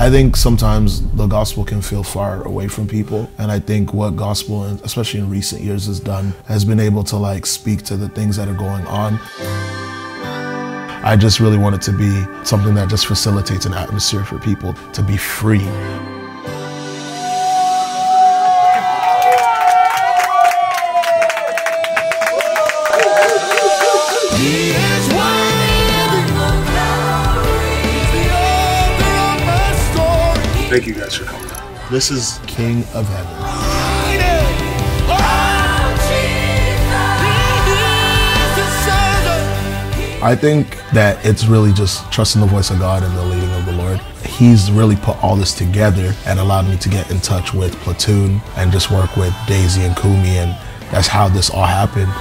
I think sometimes the gospel can feel far away from people. And I think what gospel, especially in recent years, has done has been able to like speak to the things that are going on. I just really want it to be something that just facilitates an atmosphere for people to be free. Thank you guys for coming. This is King of Heaven. I think that it's really just trusting the voice of God and the leading of the Lord. He's really put all this together and allowed me to get in touch with Platoon and just work with Daisy and Kumi, and that's how this all happened.